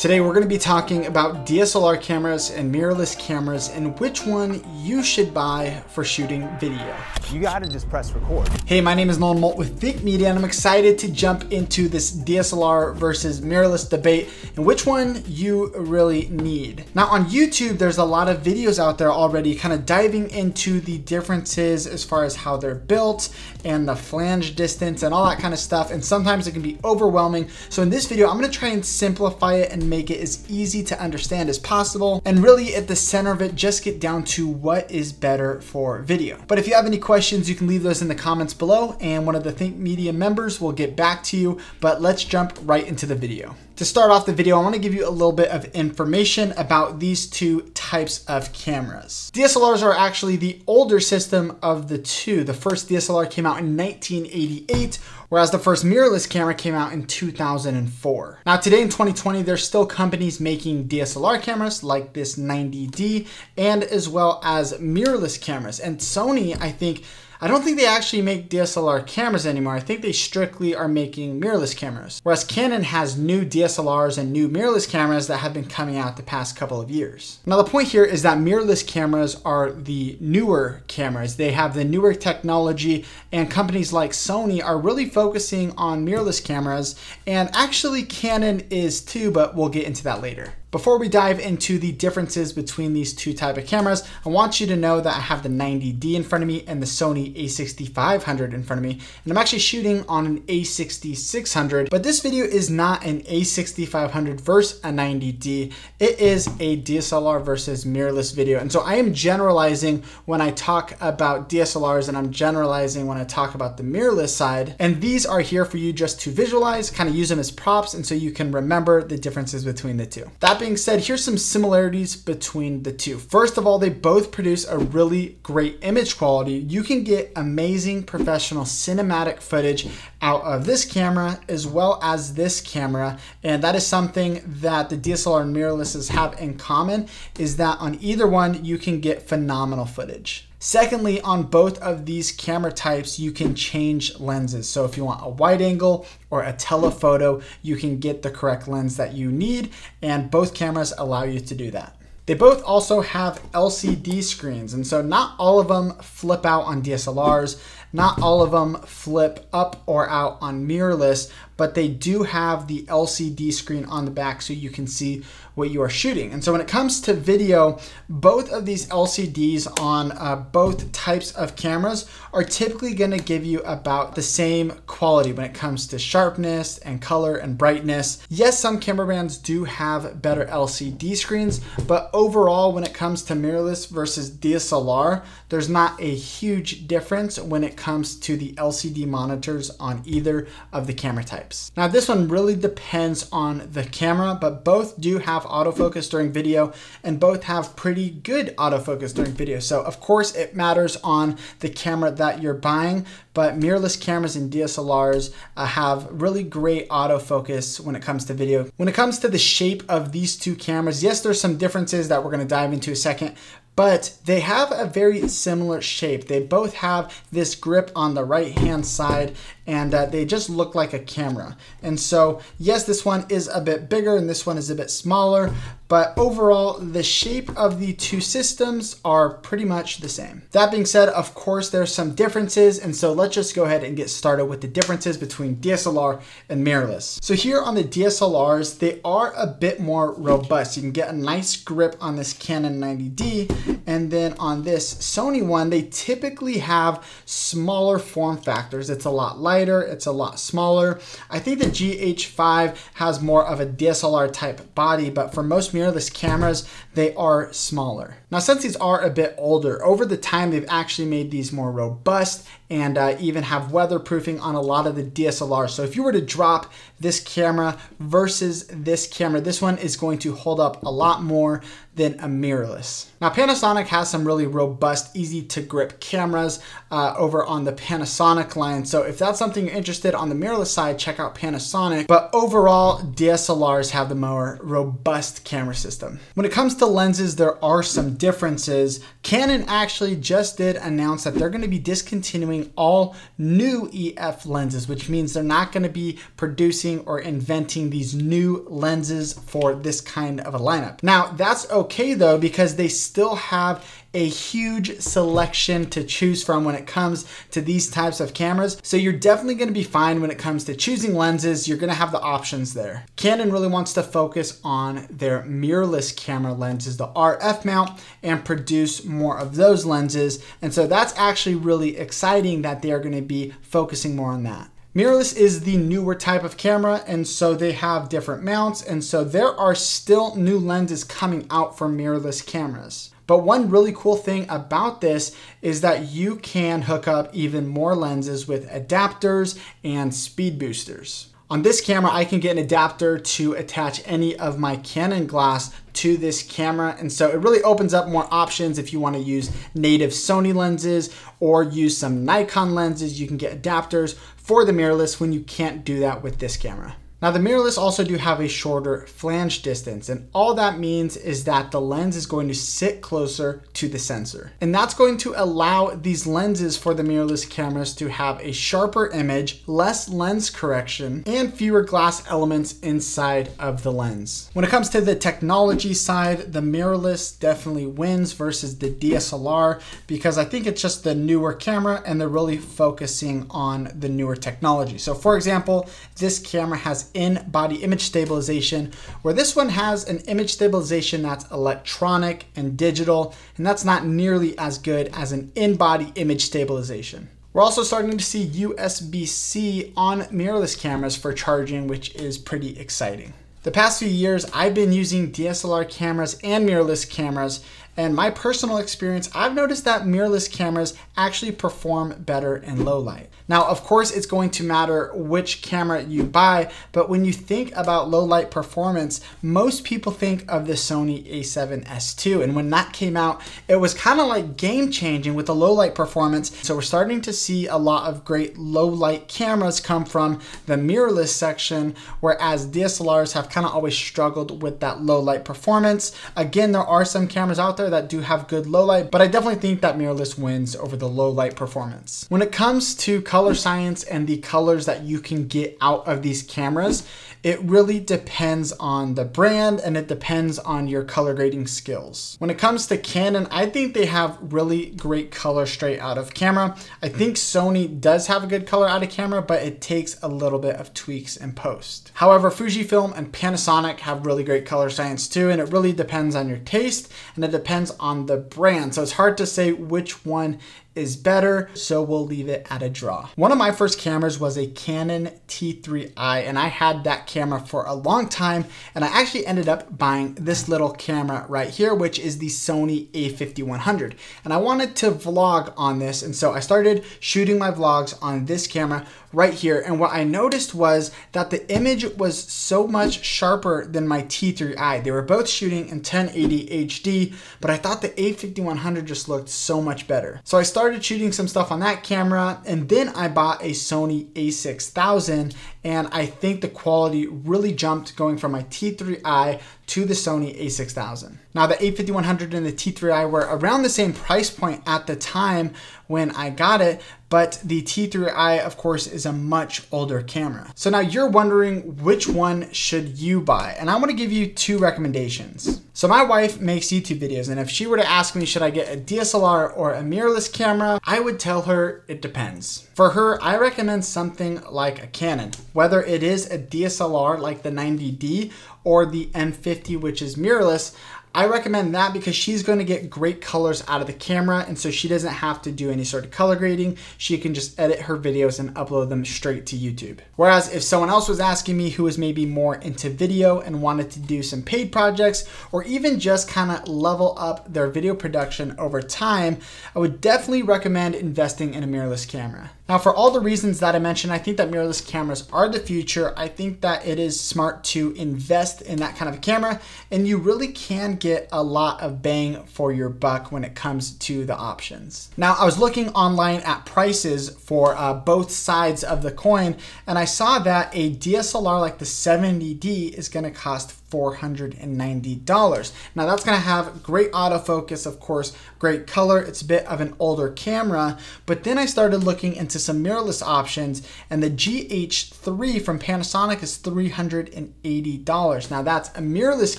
Today we're going to be talking about DSLR cameras and mirrorless cameras and which one you should buy for shooting video. You gotta just press record. Hey, my name is Nolan Molt with Think Media and I'm excited to jump into this DSLR versus mirrorless debate and which one you really need. Now on YouTube, there's a lot of videos out there already kind of diving into the differences as far as how they're built and the flange distance and all that kind of stuff. And sometimes it can be overwhelming. So in this video, I'm gonna try and simplify it and make it as easy to understand as possible. And really at the center of it, just get down to what is better for video. But if you have any questions, you can leave those in the comments below and one of the Think Media members will get back to you. But let's jump right into the video. To start off the video, I wanna give you a little bit of information about these two types of cameras. DSLRs are actually the older system of the two. The first DSLR came out in 1988, whereas the first mirrorless camera came out in 2004. Now today in 2020, there's still companies making DSLR cameras like this 90D and as well as mirrorless cameras. And Sony, I think, I don't think they actually make DSLR cameras anymore. I think they strictly are making mirrorless cameras. Whereas Canon has new DSLRs and new mirrorless cameras that have been coming out the past couple of years. Now the point here is that mirrorless cameras are the newer cameras. They have the newer technology and companies like Sony are really focusing on mirrorless cameras and actually Canon is too, but we'll get into that later. Before we dive into the differences between these two type of cameras, I want you to know that I have the 90D in front of me and the Sony a6500 in front of me. And I'm actually shooting on an a6600, but this video is not an a6500 versus a 90D. It is a DSLR versus mirrorless video. And so I am generalizing when I talk about DSLRs and I'm generalizing when I talk about the mirrorless side. And these are here for you just to visualize, kind of use them as props. And so you can remember the differences between the two. That being said, here's some similarities between the two. First of all, they both produce a really great image quality. You can get amazing professional cinematic footage out of this camera as well as this camera. And that is something that the DSLR and mirrorlesses have in common is that on either one, you can get phenomenal footage. Secondly, on both of these camera types, you can change lenses. So if you want a wide angle or a telephoto, you can get the correct lens that you need, and both cameras allow you to do that. They both also have LCD screens, and so not all of them flip out on DSLRs, not all of them flip up or out on mirrorless, but they do have the LCD screen on the back so you can see what you are shooting. And so when it comes to video, both of these LCDs on uh, both types of cameras are typically gonna give you about the same quality when it comes to sharpness and color and brightness. Yes, some camera brands do have better LCD screens, but overall, when it comes to mirrorless versus DSLR, there's not a huge difference when it comes to the LCD monitors on either of the camera types. Now, this one really depends on the camera, but both do have autofocus during video and both have pretty good autofocus during video. So of course it matters on the camera that you're buying, but mirrorless cameras and DSLRs uh, have really great autofocus when it comes to video. When it comes to the shape of these two cameras, yes, there's some differences that we're gonna dive into a second, but they have a very similar shape. They both have this grip on the right hand side and uh, they just look like a camera. And so yes, this one is a bit bigger and this one is a bit smaller, but overall the shape of the two systems are pretty much the same. That being said, of course, there's some differences. And so let's just go ahead and get started with the differences between DSLR and mirrorless. So here on the DSLRs, they are a bit more robust. You can get a nice grip on this Canon 90D. And then on this Sony one, they typically have smaller form factors. It's a lot lighter it's a lot smaller. I think the GH5 has more of a DSLR type body, but for most mirrorless cameras, they are smaller. Now, since these are a bit older, over the time they've actually made these more robust and uh, even have weatherproofing on a lot of the DSLRs. So if you were to drop this camera versus this camera, this one is going to hold up a lot more than a mirrorless. Now Panasonic has some really robust, easy to grip cameras uh, over on the Panasonic line. So if that's something you're interested on the mirrorless side, check out Panasonic. But overall, DSLRs have the more robust camera system. When it comes to lenses, there are some differences. Canon actually just did announce that they're gonna be discontinuing all new EF lenses, which means they're not going to be producing or inventing these new lenses for this kind of a lineup. Now, that's okay though, because they still have a huge selection to choose from when it comes to these types of cameras. So you're definitely gonna be fine when it comes to choosing lenses. You're gonna have the options there. Canon really wants to focus on their mirrorless camera lenses, the RF mount, and produce more of those lenses. And so that's actually really exciting that they are gonna be focusing more on that. Mirrorless is the newer type of camera, and so they have different mounts, and so there are still new lenses coming out for mirrorless cameras. But one really cool thing about this is that you can hook up even more lenses with adapters and speed boosters. On this camera, I can get an adapter to attach any of my Canon glass to this camera. And so it really opens up more options if you wanna use native Sony lenses or use some Nikon lenses. You can get adapters for the mirrorless when you can't do that with this camera. Now the mirrorless also do have a shorter flange distance and all that means is that the lens is going to sit closer to the sensor. And that's going to allow these lenses for the mirrorless cameras to have a sharper image, less lens correction, and fewer glass elements inside of the lens. When it comes to the technology side, the mirrorless definitely wins versus the DSLR because I think it's just the newer camera and they're really focusing on the newer technology. So for example, this camera has in-body image stabilization, where this one has an image stabilization that's electronic and digital, and that's not nearly as good as an in-body image stabilization. We're also starting to see USB-C on mirrorless cameras for charging, which is pretty exciting. The past few years, I've been using DSLR cameras and mirrorless cameras, and my personal experience, I've noticed that mirrorless cameras actually perform better in low light. Now, of course, it's going to matter which camera you buy, but when you think about low light performance, most people think of the Sony a7S II. And when that came out, it was kind of like game changing with the low light performance. So we're starting to see a lot of great low light cameras come from the mirrorless section, whereas DSLRs have kind of always struggled with that low light performance. Again, there are some cameras out there that do have good low light, but I definitely think that mirrorless wins over the low light performance. When it comes to color science and the colors that you can get out of these cameras, it really depends on the brand and it depends on your color grading skills. When it comes to Canon, I think they have really great color straight out of camera. I think Sony does have a good color out of camera, but it takes a little bit of tweaks in post. However, Fujifilm and Panasonic have really great color science too, and it really depends on your taste and it depends on the brand. So it's hard to say which one is better, so we'll leave it at a draw. One of my first cameras was a Canon T3i, and I had that camera for a long time, and I actually ended up buying this little camera right here, which is the Sony a5100. And I wanted to vlog on this, and so I started shooting my vlogs on this camera right here. And what I noticed was that the image was so much sharper than my T3i. They were both shooting in 1080 HD, but I thought the A5100 just looked so much better. So I started shooting some stuff on that camera, and then I bought a Sony a6000, and I think the quality really jumped going from my T3i to the Sony a6000. Now the a5100 and the T3i were around the same price point at the time when I got it, but the T3i of course is a much older camera. So now you're wondering which one should you buy? And I wanna give you two recommendations. So my wife makes YouTube videos and if she were to ask me should I get a DSLR or a mirrorless camera, I would tell her it depends. For her, I recommend something like a Canon, whether it is a DSLR like the 90D or the M50, which is mirrorless, I recommend that because she's going to get great colors out of the camera and so she doesn't have to do any sort of color grading. She can just edit her videos and upload them straight to YouTube. Whereas if someone else was asking me who was maybe more into video and wanted to do some paid projects or even just kind of level up their video production over time, I would definitely recommend investing in a mirrorless camera. Now for all the reasons that I mentioned, I think that mirrorless cameras are the future. I think that it is smart to invest in that kind of a camera and you really can get a lot of bang for your buck when it comes to the options. Now I was looking online at prices for uh, both sides of the coin and I saw that a DSLR like the 70D is gonna cost $490. Now that's gonna have great autofocus, of course, great color. It's a bit of an older camera, but then I started looking into some mirrorless options and the GH3 from Panasonic is $380. Now that's a mirrorless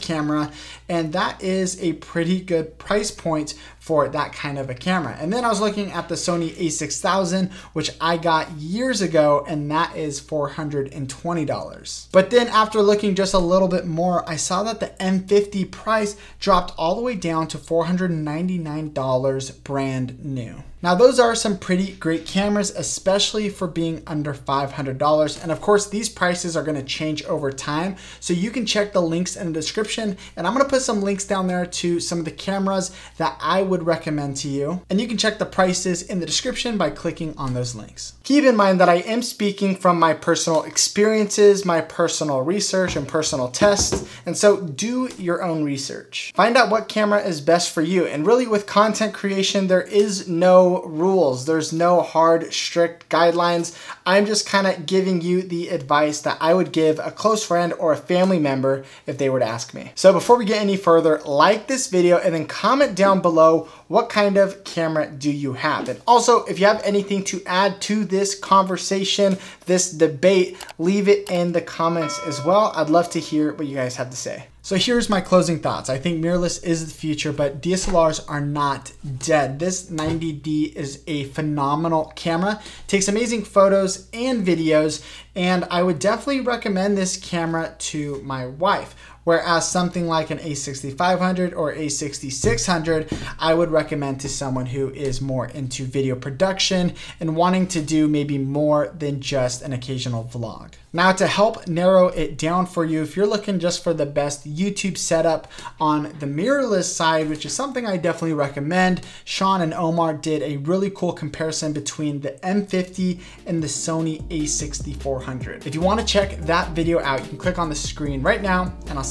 camera and that is a pretty good price point for that kind of a camera. And then I was looking at the Sony a6000, which I got years ago, and that is $420. But then after looking just a little bit more, I saw that the M50 price dropped all the way down to $499 brand new. Now those are some pretty great cameras, especially for being under $500. And of course, these prices are gonna change over time. So you can check the links in the description. And I'm gonna put some links down there to some of the cameras that I would recommend to you. And you can check the prices in the description by clicking on those links. Keep in mind that I am speaking from my personal experiences, my personal research and personal tests. And so do your own research. Find out what camera is best for you. And really with content creation, there is no rules. There's no hard, strict guidelines. I'm just kind of giving you the advice that I would give a close friend or a family member if they were to ask me. So before we get any further, like this video and then comment down below what kind of camera do you have? And also, if you have anything to add to this conversation, this debate, leave it in the comments as well. I'd love to hear what you guys have to say. So here's my closing thoughts. I think mirrorless is the future, but DSLRs are not dead. This 90D is a phenomenal camera, takes amazing photos and videos, and I would definitely recommend this camera to my wife. Whereas something like an A6500 or A6600, I would recommend to someone who is more into video production and wanting to do maybe more than just an occasional vlog. Now to help narrow it down for you, if you're looking just for the best YouTube setup on the mirrorless side, which is something I definitely recommend, Sean and Omar did a really cool comparison between the M50 and the Sony a6400. If you wanna check that video out, you can click on the screen right now and I'll